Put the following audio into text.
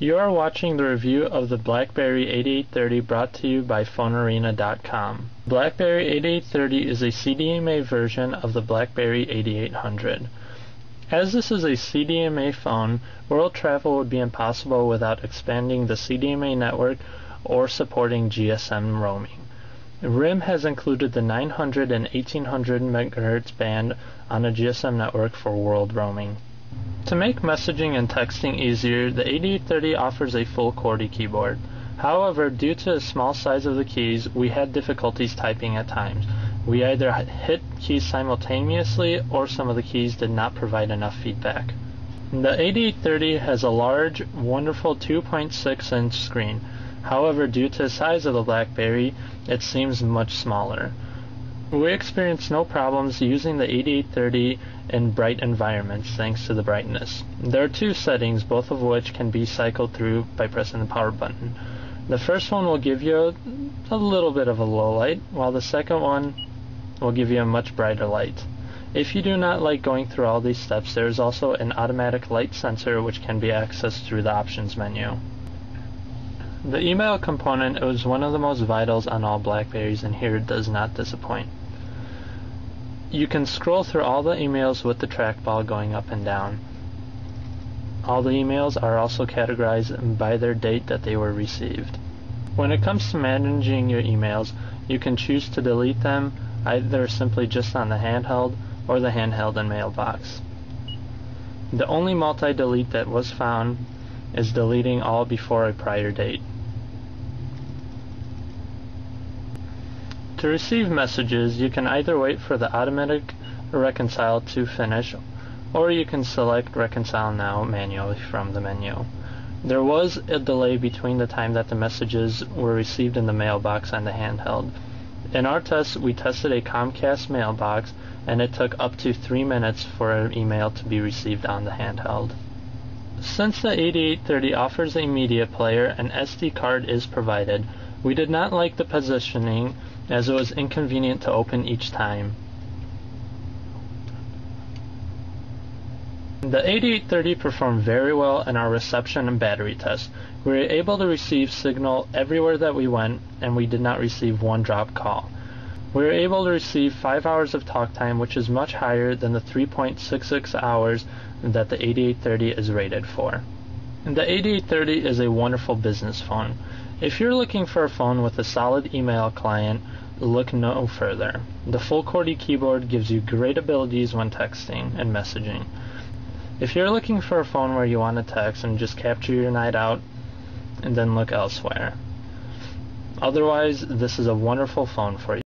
You are watching the review of the BlackBerry 8830 brought to you by PhoneArena.com. BlackBerry 8830 is a CDMA version of the BlackBerry 8800. As this is a CDMA phone, world travel would be impossible without expanding the CDMA network or supporting GSM roaming. RIM has included the 900 and 1800 MHz band on a GSM network for world roaming. To make messaging and texting easier, the 8830 offers a full QWERTY keyboard. However, due to the small size of the keys, we had difficulties typing at times. We either hit keys simultaneously or some of the keys did not provide enough feedback. The 8830 has a large, wonderful 2.6 inch screen. However, due to the size of the BlackBerry, it seems much smaller. We experienced no problems using the 8830 in bright environments thanks to the brightness. There are two settings, both of which can be cycled through by pressing the power button. The first one will give you a, a little bit of a low light, while the second one will give you a much brighter light. If you do not like going through all these steps, there is also an automatic light sensor which can be accessed through the options menu. The email component is one of the most vitals on all Blackberries and here it does not disappoint. You can scroll through all the emails with the trackball going up and down. All the emails are also categorized by their date that they were received. When it comes to managing your emails, you can choose to delete them either simply just on the handheld or the handheld and mailbox. The only multi-delete that was found is deleting all before a prior date. To receive messages, you can either wait for the automatic reconcile to finish, or you can select reconcile now manually from the menu. There was a delay between the time that the messages were received in the mailbox and the handheld. In our test, we tested a Comcast mailbox, and it took up to three minutes for an email to be received on the handheld. Since the 8830 offers a media player, an SD card is provided. We did not like the positioning as it was inconvenient to open each time. The 8830 performed very well in our reception and battery test. We were able to receive signal everywhere that we went, and we did not receive one drop call. We were able to receive 5 hours of talk time, which is much higher than the 3.66 hours that the 8830 is rated for. The 8830 is a wonderful business phone. If you're looking for a phone with a solid email client, look no further. The full QWERTY keyboard gives you great abilities when texting and messaging. If you're looking for a phone where you want to text and just capture your night out, and then look elsewhere. Otherwise, this is a wonderful phone for you.